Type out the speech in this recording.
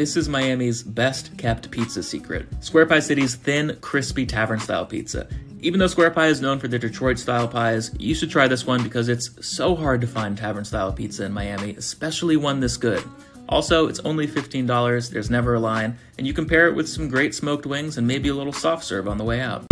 this is Miami's best kept pizza secret Square Pie City's thin, crispy tavern style pizza. Even though Square Pie is known for their Detroit style pies, you should try this one because it's so hard to find tavern style pizza in Miami, especially one this good. Also, it's only $15, there's never a line, and you can pair it with some great smoked wings and maybe a little soft serve on the way out.